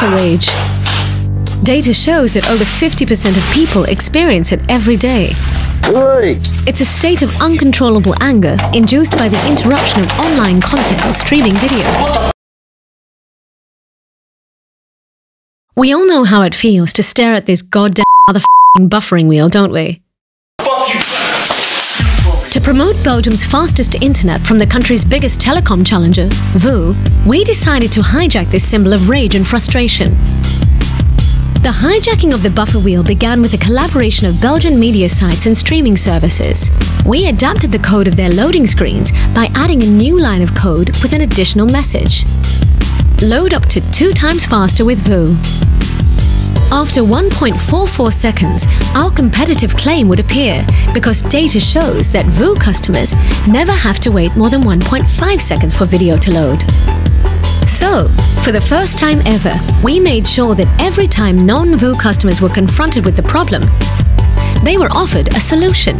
buffer rage. Data shows that over 50% of people experience it every day. It's a state of uncontrollable anger induced by the interruption of online content or streaming video. We all know how it feels to stare at this goddamn motherfucking buffering wheel, don't we? To promote Belgium's fastest internet from the country's biggest telecom challenger, VOO, we decided to hijack this symbol of rage and frustration. The hijacking of the buffer wheel began with a collaboration of Belgian media sites and streaming services. We adapted the code of their loading screens by adding a new line of code with an additional message. Load up to two times faster with VOO. After 1.44 seconds, our competitive claim would appear because data shows that VOO customers never have to wait more than 1.5 seconds for video to load. So, for the first time ever, we made sure that every time non-VOO customers were confronted with the problem, they were offered a solution.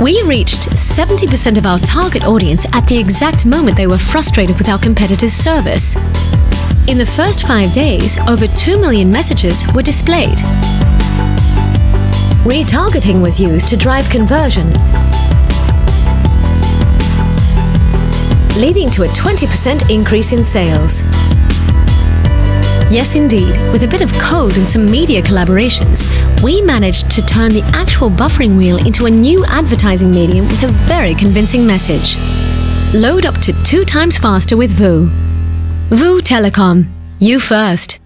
We reached 70% of our target audience at the exact moment they were frustrated with our competitors' service. In the first five days, over 2 million messages were displayed. Retargeting was used to drive conversion, leading to a 20% increase in sales. Yes, indeed, with a bit of code and some media collaborations, we managed to turn the actual buffering wheel into a new advertising medium with a very convincing message. Load up to two times faster with VOO. VOO Telecom. You first.